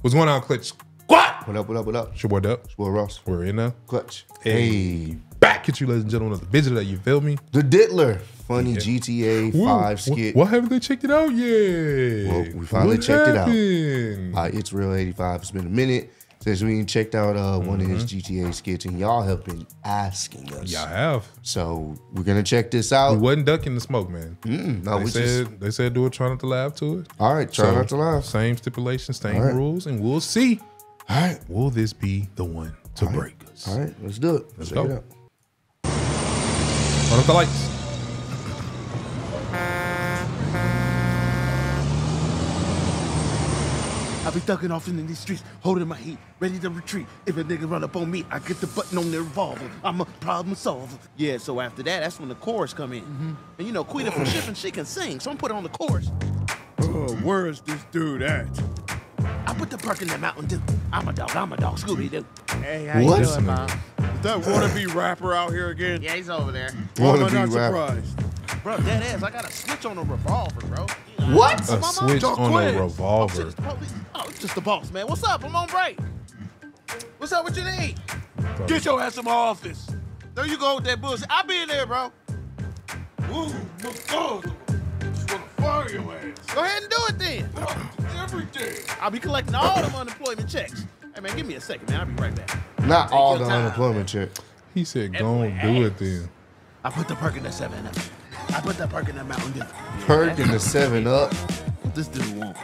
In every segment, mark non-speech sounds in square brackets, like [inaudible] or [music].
What's going on, Clutch? What? What up, what up, what up? It's your boy Dub. It's Boy Ross. We're in now. Clutch. Hey. Back at you, ladies and gentlemen, of the visitor. That you feel me? The Diddler. Funny GTA Woo. 5 Wh- skit. Why haven't they checked it out yet? Well, we finally What checked it out. happened? Uh, it's Real 85. It's been a minute since we checked out uh, one of his GTA skits, and y'all have been asking us. Y'all have. So we're going to check this out. We wasn't ducking the smoke, man. Mm, no, They we said just. they said do it. Try not to laugh to it. All right, try So, not to laugh. Same stipulations, same All right. rules, and we'll see. All right. Will this be the one to break us? All right, let's do it. Let's Check go. it out. Up the lights. I be thugging off in these streets, holding my heat, ready to retreat. If a nigga run up on me, I get the button on the revolver. I'm a problem solver. Yeah, so after that, that's when the chorus come in. Mm-hmm. And you know, Queen from Shipping, she can sing, so I'm put on the chorus. Oh, where's this dude at? I put the perk in the Mountain Dew. I'm a dog, I'm a dog, Scooby-Doo. Hey, how What? you doing, Mom? Is that wannabe rapper out here again? Yeah, he's over there. Why am I Wannabe not rapper. surprised? Bro, dead ass, I got a switch on the revolver, bro. What? A Mama, switch Y'all on a quit. Oh, shit, revolver. it's the police. Oh, it's just the boss, man. What's up? I'm on break. What's up? What you need? Get your ass in my office. There you go with that bullshit. I'll be in there, bro. Ooh, my God. Just wanna fire your ass. Go ahead and do it then. Every day. I'll be collecting all them unemployment checks. Hey man, give me a second, man. I'll be right back. Not all the time. unemployment check. He said, "Go and do it then." I put the perk in the seven up. I put the perk in the Mountain Dew. Perk and the 7 Up. What this dude want?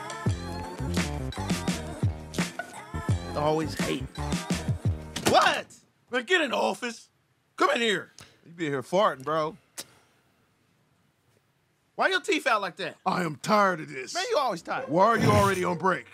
Always hate. What? Man, get in the office. Come in here. You be here farting, bro. Why your teeth out like that? I am tired of this. Man, you always tired. Why are you already on break?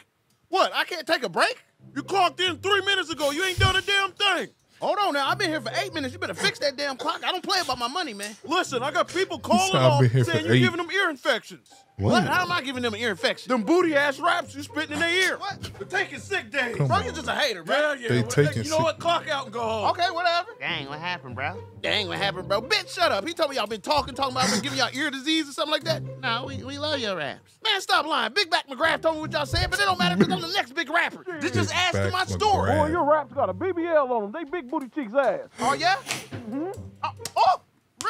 What? I can't take a break? You clocked in three minutes ago. You ain't done a damn thing. Hold on now. I've been here for eight minutes. You better fix that damn clock. I don't play about my money, man. Listen, I got people calling said I've off saying you're eight. giving them ear infections. What? How am I giving them an ear infection? Them booty ass raps you spitting in their ear. What? They're taking sick days. Come Bro, on. you're just a hater, bro. Yeah, yeah. They well, taking you know sick- what? Clock out and go home. Okay, whatever. Dang, what happened, bro? Dang, what happened, bro? Bitch, shut up. He told me y'all been talking, talking about I've been giving y'all ear disease or something like that. No, we, we love your raps. Man, stop lying. Big Back McGrath told me what y'all said, but it don't matter because I'm the next big rapper. This just Big adds to Back my story. Boy, your raps got a BBL on them. They big booty cheeks ass. Oh, yeah? Mm-hmm. Oh, oh,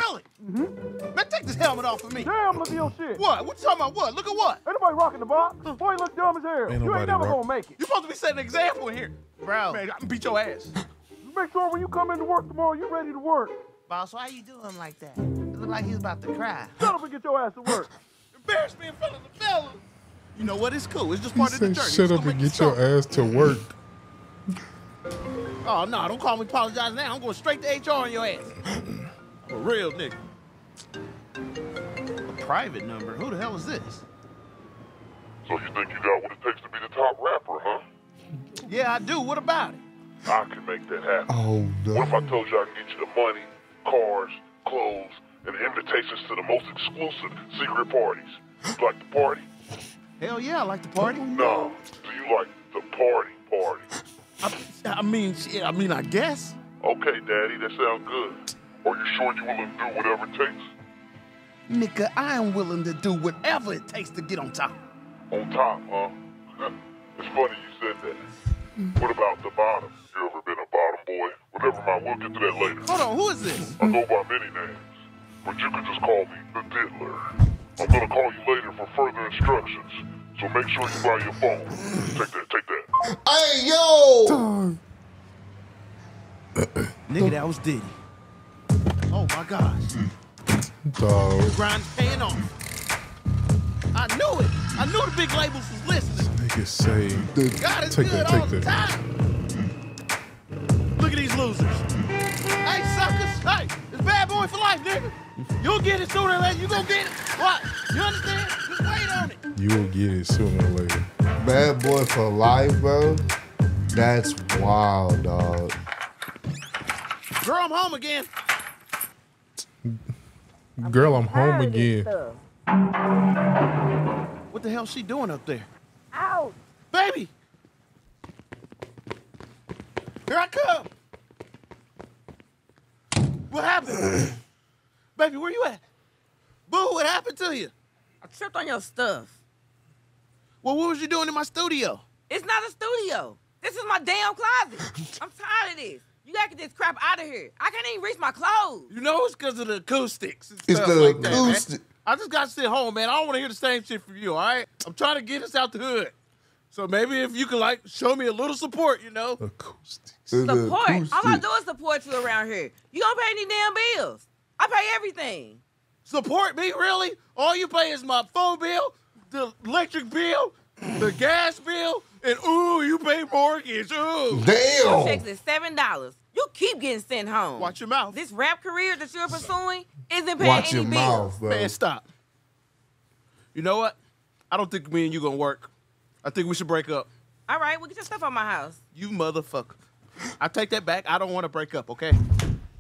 really? Mm-hmm. Man, take this helmet off of me. Damn, look at your shit. What? What you talking about? What? Look at what? Ain't nobody rocking the box. Boy, you look dumb as hell. Ain't you ain't never rock- gonna make it. You supposed to be setting an example in here. Bro, Man, I can beat your ass. Just [laughs] make sure when you come into work tomorrow, you're ready to work. boss, why you doing like that? It look like he's about to cry. Shut up and get your ass to work. [laughs] Embarrass me in front of the fellas. You know what? It's cool. It's just He part of the journey. "Shut up and get your ass to work." [laughs] Oh, no, don't call me apologize now. I'm going straight to HR on your ass. I'm a real nigga. A private number? Who the hell is this? So you think you got what it takes to be the top rapper, huh? Yeah, I do. What about it? I can make that happen. Oh, no. What if I told you I can get you the money, cars, clothes, and invitations to the most exclusive secret parties? You like the party? Hell yeah, I like the party. No. Do you like the party party? I, I mean, I mean, I guess. Okay, Daddy, that sounds good. Are you sure you willing to do whatever it takes? Nigga, I am willing to do whatever it takes to get on top. On top, huh? [laughs] it's funny you said that. Mm. What about the bottom? You ever been a bottom boy? Whatever, man, we'll get to that later. Hold on, who is this? I go by many names, but you can just call me the Diddler. I'm gonna call you later for further instructions, so make sure you buy your phone. Take that, take that. Hey, yo! [coughs] Nigga, that was Diddy. Oh my gosh. Dog, Grind's paying off. I knew it. I knew the big labels was listening. This nigga say, God is Take good that, all take the that. time. Look at these losers. Hey, suckers. Hey, it's bad boy for life, nigga. You'll get it sooner or later. You gonna get it. What? You understand? Just wait on it. "You will get it sooner or later." Bad boy for life, bro. That's wild, dog. Girl, I'm home again. Girl, I'm home again. What the hell's she doing up there? Ouch! Baby! Here I come! What happened? [clears throat] Baby, where you at? Boo, what happened to you? I tripped on your stuff. Well, what was you doing in my studio? It's not a studio. This is my damn closet. [laughs] I'm tired of this. You gotta get this crap out of here. I can't even reach my clothes. You know it's because of the acoustics. It's the like that, I just got to sit home, man. I don't want to hear the same shit from you, all right? I'm trying to get us out the hood. So maybe if you can, like, show me a little support, you know? Acoustics. The Support. All I do is support you around here. You don't pay any damn bills. I pay everything. Support me, really? All you pay is my phone bill, the electric bill, the gas bill, and ooh, you pay mortgage. Ooh. Damn. Checks is seven dollars. You keep getting sent home. Watch your mouth. This rap career that you're pursuing isn't paying Watch any your bills. mouth, bro. Man, stop. You know what? I don't think me and you gonna work. I think we should break up. All right, well get your stuff out my house. You motherfucker. I take that back. I don't want to break up, okay?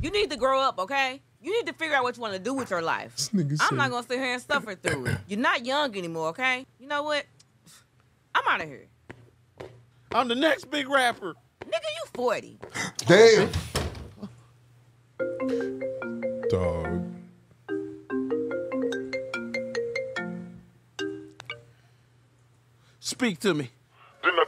You need to grow up, okay? You need to figure out what you want to do with your life. I'm not gonna sit here and suffer through it. You're not young anymore, okay? You know what? I'm out of here. I'm the next big rapper. Nigga, you 40. [gasps] Damn. Dog. Speak to me.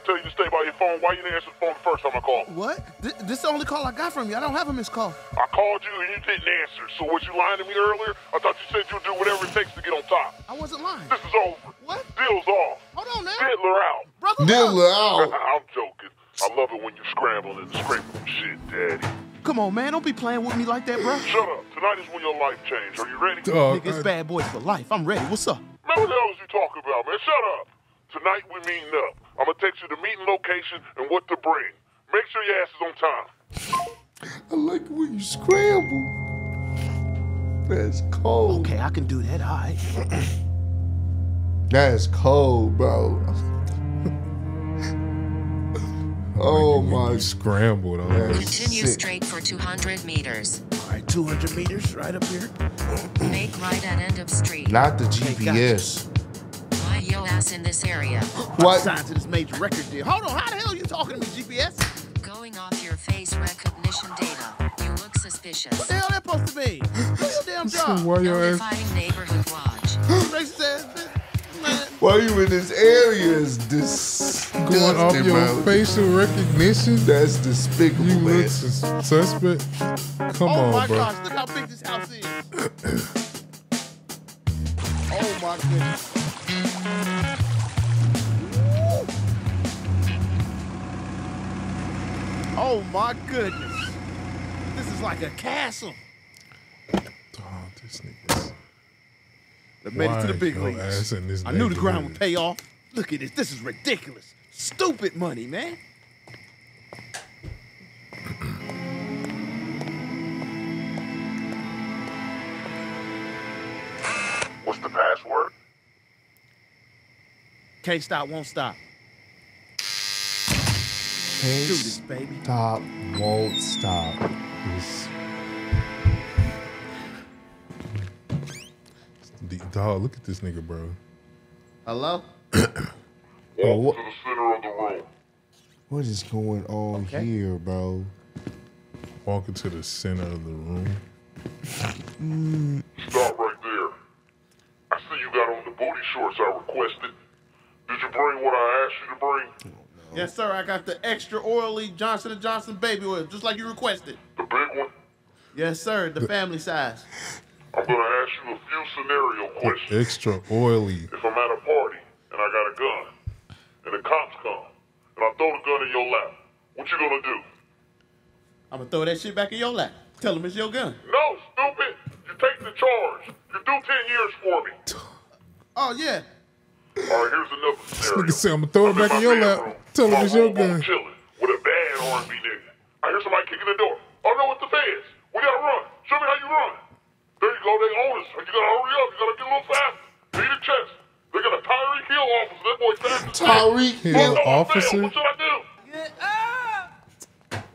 Didn't tell you to stay by your phone? Why you didn't answer the phone the first time I called? What? Th- this is the only call I got from you. I don't have a missed call. I called you and you didn't answer. So was you lying to me earlier? I thought you said you'd do whatever it takes to get on top. I wasn't lying. This is over. What? Deal's off. Hold on now. Diddler out. Brother, Diddler out. [laughs] I'm joking. I love it when you scramble and scrape from shit, daddy. Come on, man. Don't be playing with me like that, bro. Shut up. Tonight is when your life changed. Are you ready? Dog. Nigga, it's bad boys for life. I'm ready. What's up? Man, what the hell is you talking about, man? Shut up. Tonight we meeting up. I'm gonna text you the meeting location and what to bring. Make sure your ass is on time. I like it when you scramble. That's cold. Okay, I can do that. All right. [clears throat] That's cold, bro. [laughs] oh my. Scrambled. on That's Continue sick. straight for 200 meters. All right, 200 meters right up here. Make right at end of street. Not the GPS. Why yo ass in this area? [gasps] What? Signed to this major record deal. Hold on. How the hell are you talking to me, GPS? Going off your face recognition data. You look suspicious. What the hell that supposed to mean? [gasps] Do your damn job. Why your ass? Notifying neighborhood watch. [gasps] Racist ass bitch. Man. Why you in this area is disgusting, Going off your bro. facial recognition. That's despicable, You man. look sus- suspect. Come oh on, my gosh, look how big this house is. [clears throat] oh my goodness. Oh my goodness. This is like a castle. Dog, this nigga's That made it to the big your leagues. ass in this I knew the ground would pay off. Look at this. This is ridiculous. Stupid money, man. What's the password? Can't stop, won't stop. Can't Do this, baby. stop, won't stop. This- D- Dog, look at this nigga, bro. Hello? [coughs] Oh, what, To the center of the room. what is going on Okay. here, bro? Walking to the center of the room. Stop right there. I see you got on the booty shorts I requested. Did you bring what I asked you to bring? Yes, sir. I got the extra oily Johnson & Johnson baby oil, just like you requested. The big one? Yes, sir. The family size. I'm gonna ask you a few scenario questions. Extra oily. If I'm at a party and I got a gun, and the cops come, and I throw the gun in your lap, what you gonna do? I'm gonna throw that shit back in your lap. Tell them it's your gun. No, stupid! You take the charge. You do 10 years for me. Oh, yeah. All right, here's another [laughs] scenario. Nigga say, "I'ma throw it I'm back my in your bedroom. lap. Tell him it's your gun." chilling with a bad R&B nigga. I hear somebody kicking the door. Oh no, it's the feds. We gotta run. Show me how you run. There you go. They own us. You gotta hurry up. You gotta get a little faster. Need a chest. They got a Tyreek Hill officer. That boy fast as hell. Tyreek Hill no, I failed. officer? What should I do?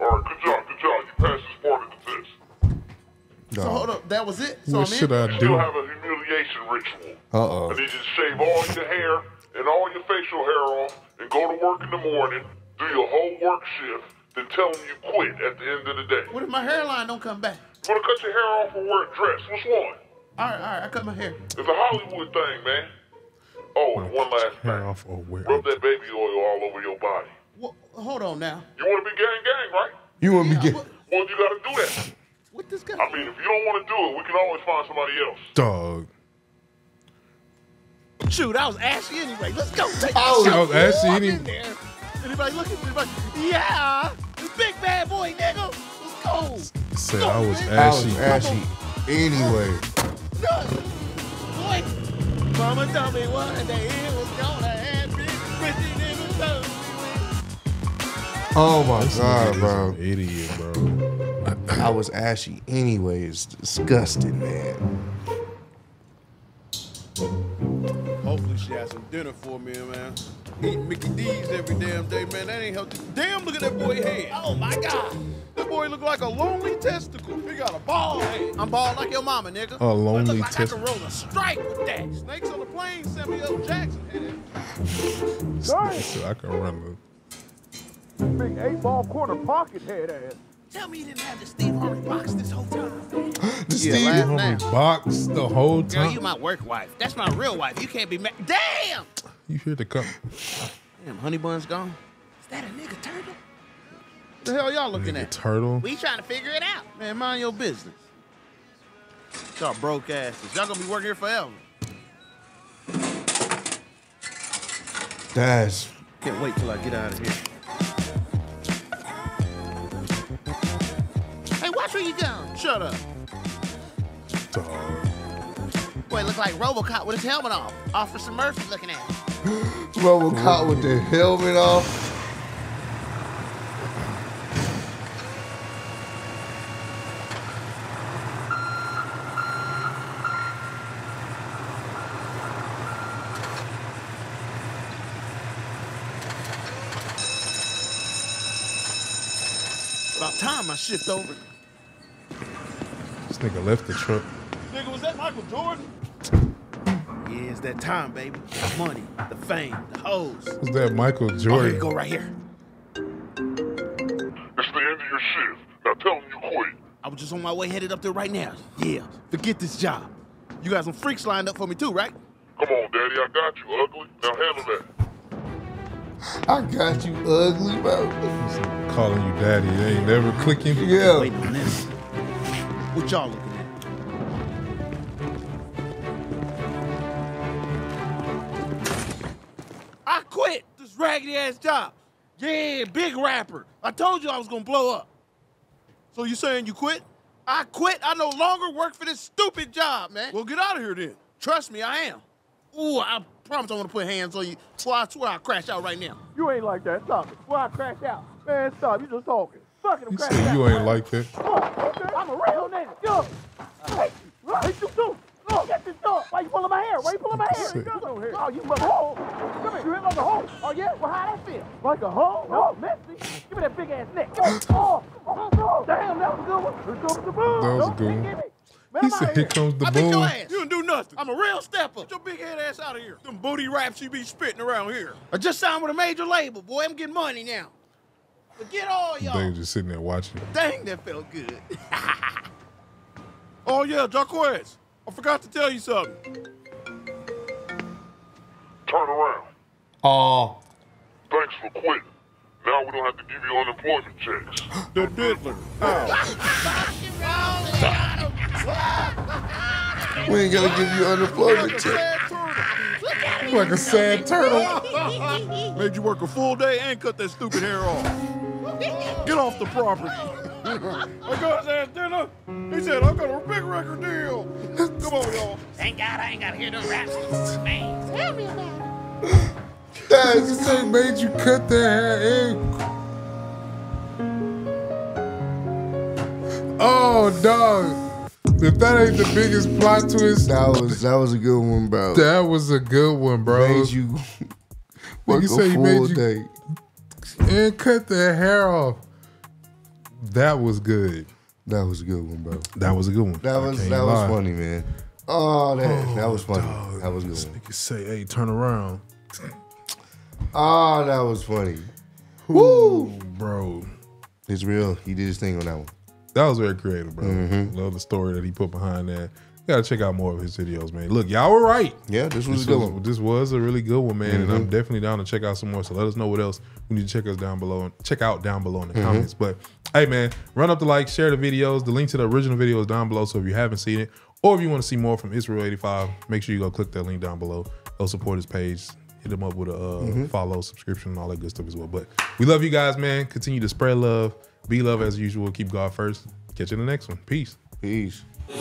All right, good job. Good job. You passed this part of the test. So hold up. That was it? So What I'm should in? I You do? still have a humiliation ritual. Uh-oh. I need you to shave all your hair and all your facial hair off and go to work in the morning, do your whole work shift, then tell them you quit at the end of the day. What if my hairline don't come back? You want to cut your hair off or wear a dress? Which one? All right, all right. I cut my hair. It's a Hollywood thing, man. Oh, and one last Hair thing. off or where? Rub that baby oil all over your body. Wha- hold on now. You want to be gang gang, right? You want me to get? Well, you got to do that. What this guy? I mean, if you don't want to do it, we can always find somebody else. Dog. Shoot, I was ashy anyway. Let's go. Take I was- the shot. I was ashy Ooh, I'm any- in there. Anybody looking? Anybody? Yeah, this big bad boy, nigga. Let's go. Said I was I was ashy. ashy. Anyway, Boy, mama told me one day it was gonna happen. Wishing it was over oh my This god, bro. idiot, bro. I was ashy. Anyway, it's disgusting, man. Man. That ain't healthy. Damn, look at that boy head. Oh my God. That boy look like a lonely testicle. He got a bald head. I'm bald like your mama, nigga. A lonely look like I testicle. can roll a strike with that. Snakes on the plane, Samuel Jackson had it. So I can run Big eight ball corner pocket head ass. Tell me you didn't have the Steve Harvey box this whole time. [gasps] The Yeah, Steve- laugh the now. homie box the whole Girl, time. you my work wife. That's my real wife. You can't be mad. Damn! You hear the cup? Damn, honey bun's gone. Is that a nigga turtle? The hell y'all looking Nigga at? turtle. We trying to figure it out. Man, mind your business. Y'all broke asses. Y'all gonna be working here forever. That's Can't wait till I get out of here. Hey, watch where you going. Shut up. Dog. Boy, look like Robocop with his helmet off. Officer Murphy looking at him. [gasps] Robocop with the helmet off. Time I shift over. This nigga left the truck. Nigga, was that Michael Jordan? Yeah, it's that time, baby. The money, the fame, the hoes. Was that Michael Jordan? Oh, here Jordan? you go right here. It's the end of your shift. Now tell them you quit. I was just on my way headed up there right now. Yeah, forget this job. You got some freaks lined up for me too, right? Come on, Daddy, I got you, ugly. Now handle that. I got you ugly, bro. Calling you daddy. They ain't never clicking. Yeah. Waiting on this. What y'all looking at? I quit this raggedy ass job. Yeah, big rapper. I told you I was gonna blow up. So you saying you quit? I quit. I no longer work for this stupid job, man. Well, get out of here then. Trust me, I am. Ooh, I promise I want to put hands on you. Well, I swear I'll crash out right now. You ain't like that. Stop it. Well, I crash out. Man, stop. You just talking. Fuck it, I'm You crashing said out. you ain't like that. Oh, okay. I'm a real nigga. Yo. I hate you. I hate you too. Oh, get this dog. Why you pulling my hair? Why you pulling my hair? Sick. Come over here. Oh, you mother hole. Come here. You hit like a hole. Oh, yeah? Well, how that feel? Like a hole? Oh, messy. Give me that big ass neck. Oh, oh, oh, oh. damn, that was a good one. Here comes the boom. That was a Don't good one. Me. Man, He I'm said, outta "Here comes the I beat your ass. You didn't do nothing. I'm a real stepper. Get your big head ass out of here. Them booty raps you be spitting around here. I just signed with a major label, boy. I'm getting money now. Forget all y'all. They was just sitting there watching. Dang, that felt good. [laughs] oh yeah, Jaquez. I forgot to tell you something. Turn around. Oh, Thanks for quitting. Now we don't have to give you unemployment checks. [gasps] The diddler. [laughs] we ain't gonna give you unemployment check. Like a sad turtle. [laughs] Made you work a full day and cut that stupid hair off. Get off the property. [laughs] I got his ass dinner. He said, I got a big record deal. Come on, y'all. Thank God I ain't got to hear no raps. Man, tell me about it. That's They made you cut their hair. In. Oh, dog. If that ain't the biggest plot twist, that was that was a good one, bro. that was a good one, bro. made you [laughs] work a say he full made you- day. and cut their hair off. That was good. That was a good one, bro. That was a good one. That was that lie. was funny, man. Oh, that oh, that was funny. Dog, That was a this good one. nigga say, "Hey, turn around." Oh, that was funny. Woo, bro. It's real. He did his thing on that one. That was very creative, bro. Mm-hmm. Love the story that he put behind that. You gotta check out more of his videos, man. Look, y'all were right. Yeah, this was This a good was, one. Mm-hmm. this was a really good one, man, and I'm definitely down to check out some more. So let us know what else we need to check us down below and check out down below in Mm-hmm. the comments. But hey, man, run up the like, share the videos. The link to the original video is down below. So if you haven't seen it, or if you want to see more from ItsReal85, make sure you go click that link down below. Go support his page. Hit them up with a uh, Mm-hmm. follow, subscription, and all that good stuff as well. But we love you guys, man. Continue to spread love, be love as usual. Keep God first. Catch you in the next one. Peace. Peace. The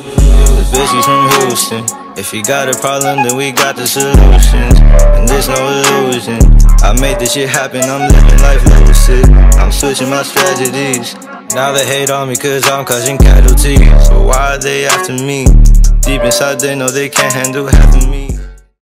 bitch is from Houston. If you got a problem, then we got the solutions. And there's no illusion. I made this shit happen, I'm living life lucid. I'm switching my strategies. Now they hate on me cause I'm causing casualties. So why are they after me? Deep inside, they know they can't handle half of me.